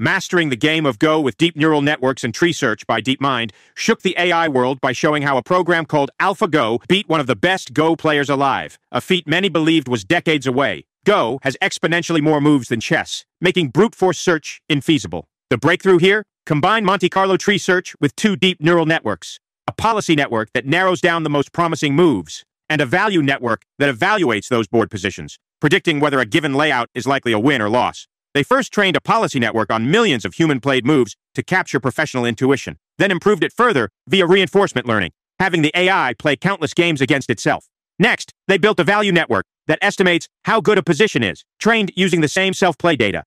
Mastering the game of Go with deep neural networks and tree search by DeepMind shook the AI world by showing how a program called AlphaGo beat one of the best Go players alive, a feat many believed was decades away. Go has exponentially more moves than chess, making brute force search infeasible. The breakthrough here? Combine Monte Carlo tree search with two deep neural networks, a policy network that narrows down the most promising moves, and a value network that evaluates those board positions, predicting whether a given layout is likely a win or loss. They first trained a policy network on millions of human-played moves to capture professional intuition, then improved it further via reinforcement learning, having the AI play countless games against itself. Next, they built a value network that estimates how good a position is, trained using the same self-play data.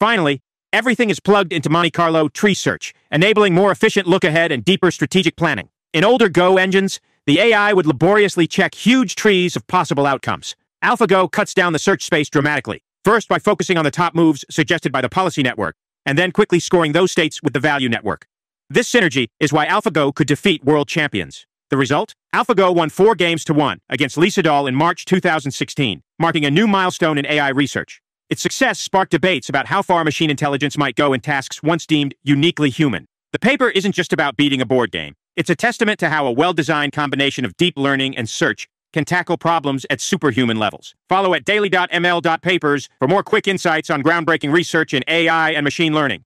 Finally, everything is plugged into Monte Carlo tree search, enabling more efficient look-ahead and deeper strategic planning. In older Go engines, the AI would laboriously check huge trees of possible outcomes. AlphaGo cuts down the search space dramatically, First, by focusing on the top moves suggested by the policy network, and then quickly scoring those states with the value network. This synergy is why AlphaGo could defeat world champions. The result? AlphaGo won four games to one against Lee Sedol in March 2016, marking a new milestone in AI research. Its success sparked debates about how far machine intelligence might go in tasks once deemed uniquely human. The paper isn't just about beating a board game. It's a testament to how a well-designed combination of deep learning and search can tackle problems at superhuman levels. Follow at daily.ml.papers for more quick insights on groundbreaking research in AI and machine learning.